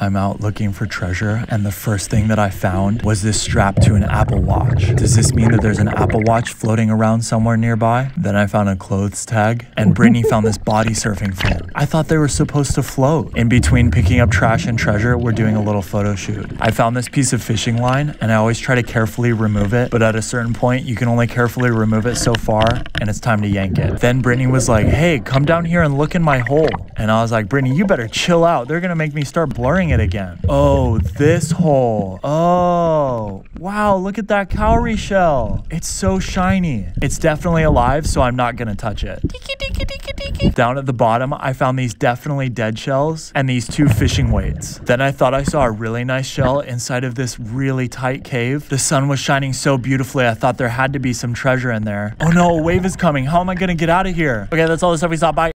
I'm out looking for treasure, and the first thing that I found was this strap to an Apple Watch. Does this mean that there's an Apple Watch floating around somewhere nearby? Then I found a clothes tag, and Brittany found this body surfing fin. I thought they were supposed to float. In between picking up trash and treasure, we're doing a little photo shoot. I found this piece of fishing line, and I always try to carefully remove it, but at a certain point, you can only carefully remove it so far, and it's time to yank it. Then Brittany was like, hey, come down here and look in my hole. And I was like, Brittany, you better chill out. They're gonna make me start blurring it again. Oh, this hole. Oh, wow, look at that cowrie shell. It's so shiny. It's definitely alive, so I'm not gonna touch it. Down at the bottom, I found these definitely dead shells and these two fishing weights. Then I thought I saw a really nice shell inside of this really tight cave. The sun was shining so beautifully, I thought there had to be some treasure in there. Oh no, a wave is coming. How am I gonna get out of here? Okay, that's all the stuff we saw. Bye.